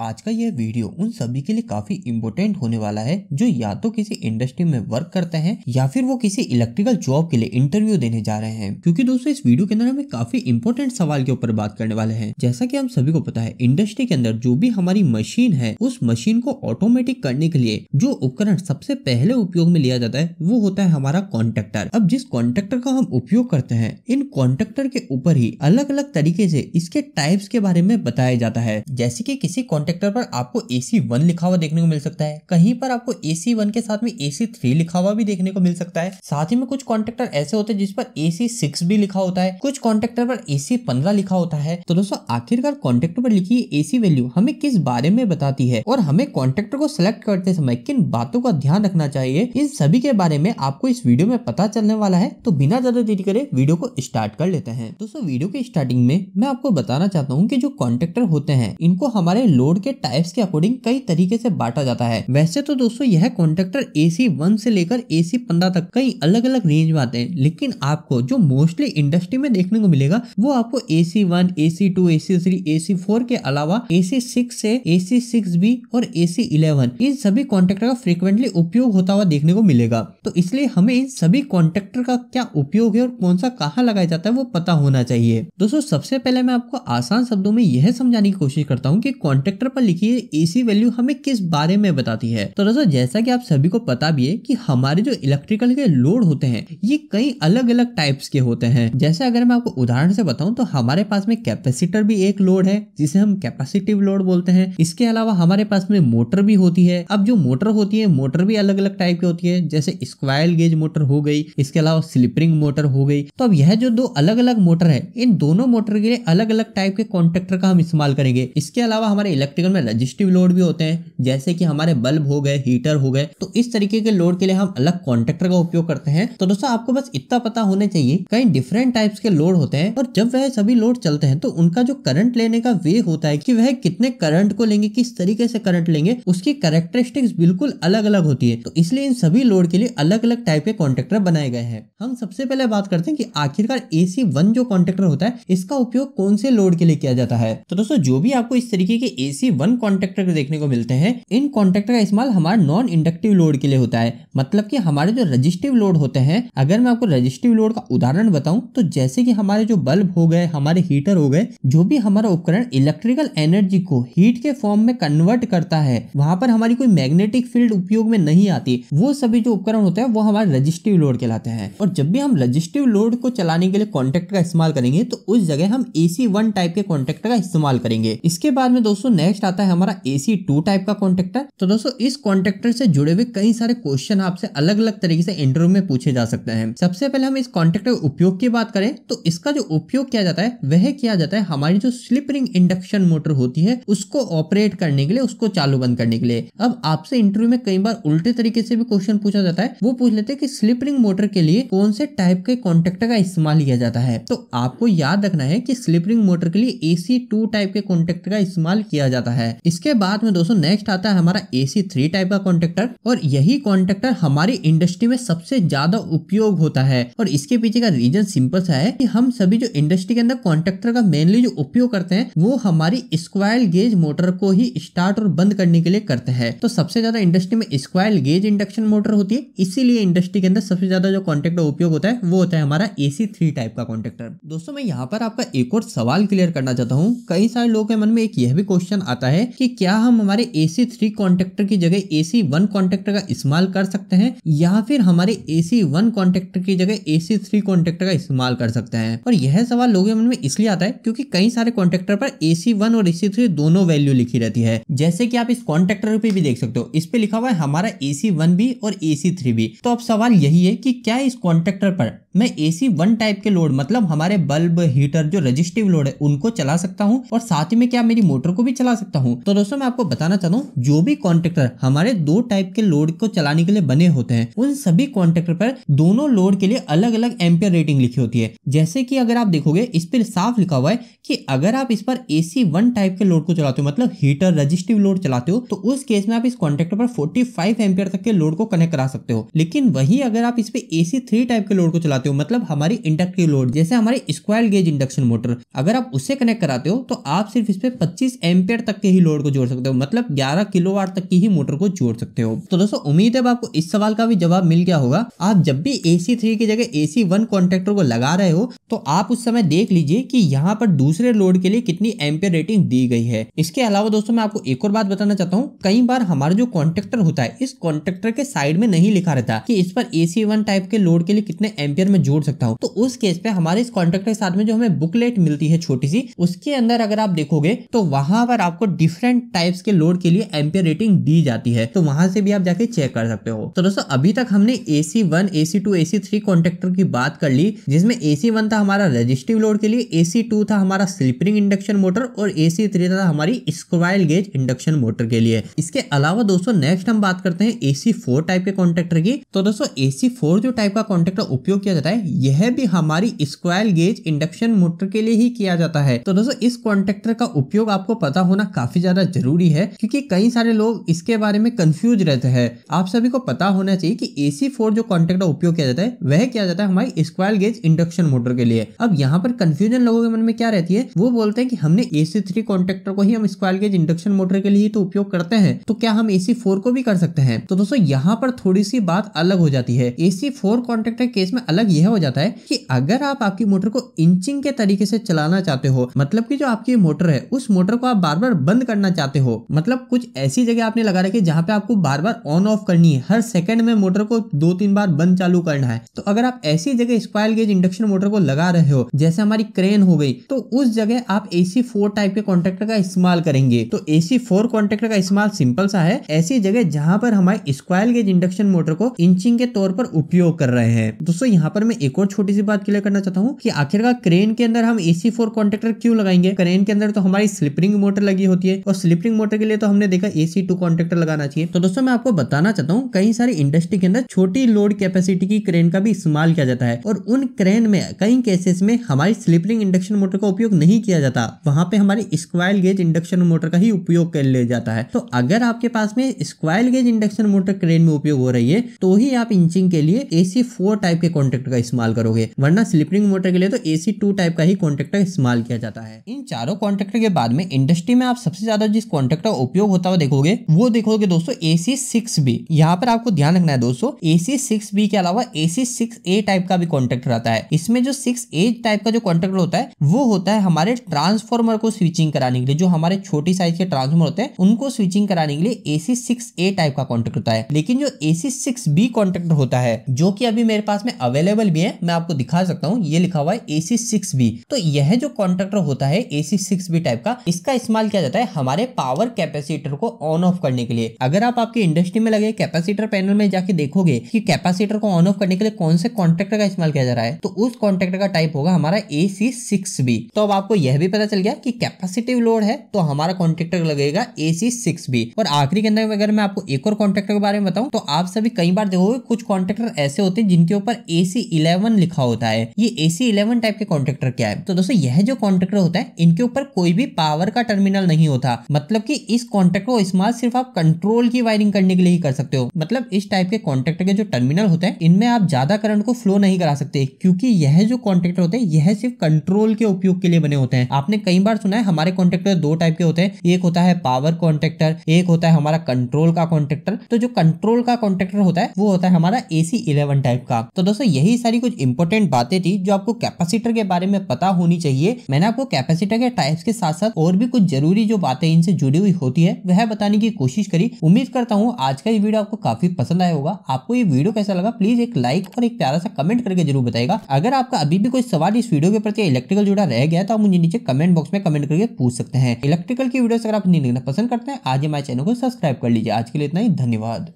आज का यह वीडियो उन सभी के लिए काफ़ी इम्पोर्टेंट होने वाला है, जो या तो किसी इंडस्ट्री में वर्क करते हैं, या फिर वो किसी इलेक्ट्रिकल जॉब के लिए इंटरव्यू देने जा रहे हैं। क्योंकि दोस्तों, इस वीडियो के अंदर हमें काफ़ी इम्पोर्टेंट सवाल के ऊपर बात करने वाले हैं। जैसा कि हम सभी को पता है इंडस्ट्री के अंदर जो भी हमारी मशीन है, उस मशीन को ऑटोमेटिक करने के लिए जो उपकरण सबसे पहले उपयोग में लिया जाता है, वो होता है हमारा कॉन्ट्रेक्टर अब जिस कॉन्ट्रेक्टर का हम उपयोग करते हैं, इन कॉन्ट्रेक्टर के ऊपर ही अलग अलग तरीके से इसके टाइप्स के बारे में बताया जाता है। जैसे की किसी कॉन्ट्रेक्टर पर आपको ए सी वन लिखा हुआ देखने को मिल सकता है। कहीं पर आपको ए सी वन के साथ में ए सी थ्री लिखा हुआ भी देखने को मिल सकता है। साथ ही में कुछ कॉन्ट्रेक्टर ऐसे होते हैं जिस पर ए सी सिक्स भी लिखा होता है। कुछ कॉन्ट्रेक्टर पर ए सी पंद्रह लिखा होता है। तो दोस्तों, आखिरकार कॉन्ट्रेक्टर पर लिखी ए सी वैल्यू हमें किस बारे में बताती है? और हमें कॉन्ट्रेक्टर को सिलेक्ट करते समय किन बातों का ध्यान रखना चाहिए? इन सभी के बारे में आपको इस वीडियो में पता चलने वाला है। तो बिना ज़्यादा देरी करे वीडियो को स्टार्ट कर लेते हैं। दोस्तों वीडियो के स्टार्टिंग में मैं आपको बताना चाहता हूँ की जो कॉन्ट्रेक्टर होते हैं, इनको हमारे लोड के टाइप्स के अकॉर्डिंग कई तरीके से बांटा जाता है। वैसे तो दोस्तों, यह कॉन्ट्रेक्टर सी वन से लेकर ए सी पंद्रह तक कई अलग अलग रेंज में आते हैं, लेकिन आपको जो मोस्टली इंडस्ट्री में देखने को मिलेगा, वो आपको A C one A C two A C three A C four के अलावा ए सी सिक्स से ए सी सिक्स बी और ए सी इलेवन इन सभी कॉन्ट्रेक्टर का फ्रिक्वेंटली उपयोग होता हुआ देखने को मिलेगा। तो इसलिए हमें इन सभी कॉन्ट्रेक्टर का क्या उपयोग है और कौन सा कहाँ लगाया जाता है, वो पता होना चाहिए। दोस्तों, सबसे पहले मैं आपको आसान शब्दों में यह समझाने की कोशिश करता हूँ की कॉन्ट्रेक्टर पर लिखी है एसी वैल्यू हमें किस बारे में बताती है? तो दोस्तों, जैसा कि आप सभी को पता भी है कि हमारे जो इलेक्ट्रिकल के लोड होते हैं, ये कई अलग अलग टाइप्स के होते हैं। जैसे अगर मैं आपको उदाहरण से बताऊँ तो हमारे पास में कैपेसिटर भी एक लोड है, जिसे हम कैपेसिटिव लोड बोलते हैं। इसके अलावा हमारे पास में मोटर भी होती है। अब जो मोटर होती है मोटर भी अलग अलग टाइप की होती है, जैसे स्क्वायर गेज मोटर हो गई, इसके अलावा स्लिपरिंग मोटर हो गई। तो अब यह जो दो अलग अलग मोटर है, इन दोनों मोटर के लिए अलग अलग टाइप के कॉन्ट्रेक्टर का हम इस्तेमाल करेंगे। इसके अलावा हमारे इलेक्ट्रिकल में रजिस्टिव लोड भी होते हैं, जैसे कि हमारे बल्ब हो गए हीटर हो गए तो इस तरीके के लोड के लिए हम अलग कॉन्ट्रेक्टर का उपयोग करते हैं। तो दोस्तों, आपको बस इतना पता होना चाहिए, कई डिफरेंट टाइप्स के लोड होते हैं, और जब वह सभी लोड चलते हैं तो उनका जो करंट लेने का वे होता है कि वह कितने करंट को लेंगे, किस तरीके से करंट लेंगे, उसकी करेक्टरिस्टिक्स बिल्कुल अलग अलग होती है। तो इसलिए इन सभी लोड के लिए अलग अलग टाइप के कॉन्ट्रेक्टर बनाए गए हैं। हम सबसे पहले बात करते हैं कि आखिरकार ए सी वन जो कॉन्ट्रेक्टर होता है, इसका उपयोग कौन से लोड के लिए किया जाता है? तो दोस्तों, जो भी आपको इस तरीके के एसी सी वन कॉन्ट्रेक्टर देखने को मिलते हैं। इन कॉन्ट्रेक्टर का इस्तेमाल हमारे नॉन इंडक्टिव लोड के लिए होता है। मतलब कि हमारे जो रजिस्टिव लोड होते हैं, अगर मैं आपको रजिस्टिव लोड का उदाहरण बताऊँ तो जैसे कि हमारे जो बल्ब हो गए, हमारे हीटर हो गए, जो भी हमारा उपकरण इलेक्ट्रिकल एनर्जी को हीट के फॉर्म में कन्वर्ट करता है, वहाँ पर हमारी कोई मैग्नेटिक फ़ील्ड उपयोग में नहीं आती, वो सभी जो उपकरण होते हैं, वो हमारे रजिस्टिव लोड कहलाते हैं। और जब भी हम रजिस्टिव लोड को चलाने के लिए कॉन्ट्रेक्टर का इस्तेमाल करेंगे तो उस जगह हम एसी वन टाइप के कॉन्ट्रेक्टर का इस्तेमाल करेंगे। इसके बाद में दोस्तों नेक्स्ट आता है, हमारा एसी टू टाइप का कॉन्ट्रेक्टर तो दोस्तों, इस कॉन्ट्रेक्टर से जुड़े हुए कई सारे क्वेश्चन आपसे अलग अलग तरीके से इंटरव्यू में पूछे जा सकते हैं। सबसे पहले हम इस कॉन्ट्रेक्टर उपयोग की बात करें तो इसका जो उपयोग किया जाता है, वह किया जाता है हमारी जो स्लिप रिंग इंडक्शन मोटर होती है, उसको ऑपरेट करने के लिए, उसको चालू बंद करने के लिए। अब आपसे इंटरव्यू में कई बार उल्टे तरीके से भी क्वेश्चन पूछा जाता है। वो पूछ लेते हैं कि स्लिप रिंग मोटर के लिए कौन से टाइप के कॉन्ट्रेक्टर का इस्तेमाल किया जाता है। तो आपको याद रखना है कि स्लिप रिंग मोटर के लिए एसी टू टाइप के कॉन्ट्रेक्टर का इस्तेमाल किया जाता है। इसके बाद में दोस्तों नेक्स्ट आता है हमारा एसी थ्री टाइप का कॉन्ट्रेक्टर और यही कॉन्ट्रेक्टर हमारी इंडस्ट्री में सबसे ज़्यादा उपयोग होता है। और इसके पीछे का रीजन सिंपल सा है कि हम सभी जो इंडस्ट्री के अंदर कॉन्ट्रेक्टर का मेनली जो उपयोग करते हैं, वो हमारी स्क्वायर गेज मोटर को ही स्टार्ट और बंद करने के लिए करते हैं। तो सबसे ज़्यादा इंडस्ट्री में स्क्वायर गेज इंडक्शन मोटर होती है, इसीलिए इंडस्ट्री के अंदर सबसे ज़्यादा जो कॉन्ट्रेक्टर उपयोग होता है, वो होता है हमारा एसी थ्री टाइप का कॉन्ट्रेक्टर दोस्तों, मैं यहाँ पर आपका एक और सवाल क्लियर करना चाहता हूँ। कई सारे लोगों के मन में एक यह भी क्वेश्चन आता है कि क्या हम हमारे एसी थ्री कॉन्ट्रेक्टर की जगह एसी वन कॉन्ट्रेक्टर का इस्तेमाल कर सकते हैं, या फिर हमारे एसी वन कॉन्ट्रेक्टर की जगह एसी थ्री कॉन्ट्रेक्टर का इस्तेमाल कर सकते हैं? और यह सवाल लोगों के मन में इसलिए आता है क्योंकि कई सारे कॉन्ट्रेक्टर पर एसी वन और एसी थ्री दोनों वैल्यू लिखी रहती है। जैसे कि आप इस कॉन्ट्रेक्टर पे भी देख सकते हो, इस पे लिखा हुआ है हमारा एसी वन भी और एसी थ्री भी तो अब सवाल यही है कि क्या इस कॉन्ट्रेक्टर पर मैं एसी वन टाइप के लोड मतलब हमारे बल्ब हीटर जो रजिस्टिव लोड है, उनको चला सकता हूँ और साथ ही में क्या मेरी मोटर को भी चला सकता हूँ। तो दोस्तों, मैं आपको बताना चाहता हूँ, जो भी कॉन्ट्रेक्टर हमारे दो टाइप के लोड को चलाने के लिए बने होते हैं, उन सभी कॉन्ट्रेक्टर पर दोनों लोड के लिए अलग अलग एम्पियर रेटिंग लिखी होती है। जैसे कि अगर आप देखोगे, इस पर साफ़ लिखा हुआ है कि अगर आप इस पर एसी वन टाइप के लोड को चलाते हो मतलब हीटर रजिस्टिव लोड चलाते हो तो उस केस में आप इस कॉन्ट्रेक्टर पर 45 फाइव एम्पियर तक के लोड को कनेक्ट करा सकते हो। लेकिन वही अगर आप इस पे एसी थ्री टाइप के लोड को चलाते कराते हो मतलब हमारी इंडक्टिव लोड, जैसे हमारी स्क्वायर गेज इंडक्शन मोटर, अगर आप उससे कनेक्ट कराते हो तो आप सिर्फ़ इस पे 25 एम्पियर तक के ही लोड को जोड़ सकते हो मतलब 11 किलोवाट तक की ही मोटर को जोड़ सकते हो। तो दोस्तों, उम्मीद है आपको इस सवाल का भी जवाब मिल गया होगा। आप जब भी एसी थ्री की जगह एसी वन कॉन्ट्रेक्टर को लगा रहे हो तो आप उस समय देख लीजिए कि यहाँ पर दूसरे लोड के लिए कितनी एम्पियर रेटिंग दी गई है। इसके अलावा दोस्तों, मैं आपको एक और बात बताना चाहता हूँ। कई बार हमारा जो कॉन्ट्रेक्टर होता है, इस कॉन्ट्रेक्टर के साइड में नहीं लिखा रहता कि इस पर एसी वन टाइप के लोड के लिए कितने एम्पियर में जोड़ सकता हूँ। तो उस केस पे हमारे इस कॉन्ट्रेक्टर के साथ में जो हमें बुकलेट मिलती है छोटी सी, उसके अंदर अगर आप देखोगे तो वहाँ पर आपको डिफरेंट टाइप्स के लोड के लिए एम्पियर रेटिंग दी जाती है। तो वहाँ से भी आप जाके चेक कर सकते हो। तो दोस्तों, अभी तक हमने AC one AC two AC three contractor की बात कर ली, जिसमें एसी वन था हमारा रजिस्टिव लोड के लिए एसी टू था हमारा स्लिपरिंग इंडक्शन मोटर और एसी थ्री था हमारी स्क्वाइल गेज इंडक्शन मोटर के लिए। इसके अलावा दोस्तों नेक्स्ट हम बात करते हैं एसी फोर टाइप के कॉन्ट्रेक्टर की। तो दोस्तों एसी फोर जो टाइप का कॉन्ट्रेक्टर उपयोग किया जाता है यह भी हमारी स्क्वायर गेज इंडक्शन मोटर के लिए ही किया जाता है। तो दोस्तों, इस कॉन्ट्रेक्टर का उपयोग आपको पता होना काफ़ी ज़्यादा ज़रूरी है, क्योंकि कई सारे लोग इसके बारे में कंफ्यूज रहते हैं। आप सभी को पता होना चाहिए कि एसी फोर जो कॉन्ट्रेक्टर उपयोग किया जाता है, वह किया जाता है हमारी स्क्वायर गेज इंडक्शन मोटर के लिए। अब यहाँ पर कंफ्यूजन लोगों के मन में क्या रहती है? वो बोलते हैं कि हमने एसी थ्री कॉन्ट्रेक्टर को ही हम स्क्वायर गेज इंडक्शन मोटर के लिए तो उपयोग करते हैं तो क्या हम एसी फोर को भी कर सकते हैं? तो दोस्तों, यहाँ पर थोड़ी सी बात अलग हो जाती है। एसी फोर कॉन्ट्रेक्टर केस में अलग यह हो जाता है कि अगर आप आपकी मोटर को इंचिंग के तरीके से चलाना चाहते हो मतलब कि जो आपकी मोटर है, उस मोटर को आप बार बार बंद करना चाहते हो मतलब कुछ ऐसी जगह आपने लगा रखी जहाँ पे आपको बार बार ऑन ऑफ़ करनी है। हर सेकंड में मोटर को दो तीन बार बंद चालू करना है। तो अगर आप ऐसी जगह स्क्वायर गेज इंडक्शन मोटर को लगा रहे हो, जैसे हमारी क्रेन हो गई तो उस जगह आप एसी फोर टाइप के कॉन्ट्रेक्टर का इस्तेमाल करेंगे। तो एसी फोर कॉन्ट्रेक्टर का इस्तेमाल सिंपल सा है। ऐसी जगह जहाँ पर हमारे स्क्वायर गेज इंडक्शन मोटर को इंचिंग के तौर पर उपयोग कर रहे हैं। दोस्तों, यहाँ पर मैं एक और छोटी सी बात क्लियर करना चाहता हूँ कि आखिरकार क्रेन के अंदर हम एसी फोर कॉन्ट्रेक्टर क्यों लगाएँगे? क्रेन के अंदर तो हमारी स्लिपरिंग मोटर लगी होती है और स्लिपरिंग मोटर के लिए तो हमने देखा एसी टू कॉन्ट्रेक्टर लगाना चाहिए। तो दोस्तों, मैं आपको बताना चाहता हूँ, कई सारी इंडस्ट्री के अंदर छोटी लोड कैपेसिटी की क्रेन का भी इस्तेमाल किया जाता है और उन क्रेन में, कई केसेस में हमारी स्लिपरिंग इंडक्शन मोटर का उपयोग नहीं किया जाता। वहाँ पे हमारी स्क्वायर गेज इंडक्शन मोटर का ही उपयोग कर लिया जाता है। तो अगर आपके पास में squirrel cage induction motor crane में उपयोग हो रही है तो ही आप इंचिंग के लिए एसी फोर टाइप के कॉन्ट्रेक्टर का इस्तेमाल करोगे। वरना स्लिपरिंग मोटर के लिए तो एसी टू टाइप का ही कॉन्ट्रेक्टर इस्तेमाल किया जाता है। इन चारों कॉन्ट्रेक्टर के बाद में इंडस्ट्री में आप सबसे ज़्यादा जिस कॉन्ट्रेक्टर का उपयोग होता हुआ देखोगे, वो देखोगे दोस्तों एसी सिक्स बी यहाँ पर आपको ध्यान रखना है दोस्तों एसी सिक्स बी के अलावा एसी सिक्स ए टाइप का भी कॉन्ट्रेक्टर आता है। इसमें जो सिक्स ए टाइप का जो कॉन्ट्रेक्टर होता है, वो होता है हमारे ट्रांसफॉर्मर को स्विचिंग कराने के लिए। जो हमारे छोटी साइज़ के ट्रांसफॉर्मर होते हैं, उनको स्विचिंग कराने के लिए एसी सिक्स ए टाइप का कॉन्ट्रेक्ट होता है। लेकिन जो एसी सिक्स बी कॉन्ट्रेक्टर होता है, जो की अभी मेरे पास में अवेलेबल भी है, मैं आपको दिखा सकता हूँ, ये लिखा हुआ है एसी सिक्स बी तो यह जो कॉन्ट्रेक्टर होता है एसी सिक्स बी टाइप का, इसका इस्तेमाल किया जाता है हमारे पावर कैपेसिटर को ऑन ऑफ़ करने के लिए। अगर आप आपकी इंडस्ट्री में लगे कैपेसिटर पैनल में जाके देखोगे कि कैपेसिटर को ऑन ऑफ़ करने के लिए कौन से कॉन्ट्रेक्टर का इस्तेमाल किया जा रहा है तो उस कॉन्ट्रेक्टर का टाइप होगा हमारा ए सी सिक्स बी तो अब आपको यह भी पता चल गया कि कैपेसिटिव लोड है तो हमारा कॉन्ट्रेक्टर लगेगा ए सी सिक्स बी और आखिरी के अंदर अगर मैं आपको एक और कॉन्ट्रेक्टर के बारे में बताऊँ तो आप सभी कई बार देखोगे कुछ कॉन्ट्रेक्टर ऐसे होते हैं जिनके ऊपर ए सी इलेवन लिखा होता है। ये ए सी इलेवन टाइप के कॉन्ट्रेक्टर क्या है? तो दोस्तों, यह जो कॉन्ट्रेक्टर होता है, इनके ऊपर कोई भी पावर का टर्मिनल नहीं होता। मतलब कि इस कॉन्ट्रेक्टर को इस्तेमाल सिर्फ़ आप कंट्रोल की वायरिंग करने के लिए ही कर सकते हो। मतलब इस टाइप के कॉन्ट्रेक्टर के जो टर्मिनल होते हैं, इनमें आप ज़्यादा करंट को फ्लो नहीं करा सकते। क्योंकि यह जो कॉन्ट्रेक्टर होते हैं, यह सिर्फ़ कंट्रोल के उपयोग के लिए बने होते हैं। आपने कई बार सुना है, हमारे कॉन्ट्रेक्टर दो टाइप के होते हैं। एक होता है पावर कॉन्ट्रेक्टर एक होता है हमारा कंट्रोल का कॉन्ट्रेक्टर तो जो कंट्रोल का कॉन्ट्रेक्टर होता है, वो होता है हमारा एसी इलेवन टाइप का। तो दोस्तों, यही सारी कुछ इंपॉर्टेंट बातें थी जो आपको कैपेसिटर के बारे में पता होनी चाहिए। मैंने आपको कैपेसिटर के टाइप्स के साथ साथ और भी कुछ ज़रूरी जो बातें इनसे जुड़ी हुई होती है, वह बताने की कोशिश करी। उम्मीद करता हूँ आज का ये वीडियो आपको काफ़ी पसंद आया होगा। आपको ये वीडियो कैसा लगा प्लीज़ एक लाइक और एक प्यारा सा कमेंट करके ज़रूर बताएगा। अगर आपका अभी भी कोई सवाल इस वीडियो के प्रति इलेक्ट्रिकल जुड़ा रह गया तो आप मुझे नीचे कमेंट बॉक्स में कमेंट करके पूछ सकते हैं। इलेक्ट्रिकल की वीडियो अगर आप नहीं पसंद करते हैं, आज हमारे चैनल को सब्सक्राइब कर लीजिए। आज के लिए इतना ही, धन्यवाद।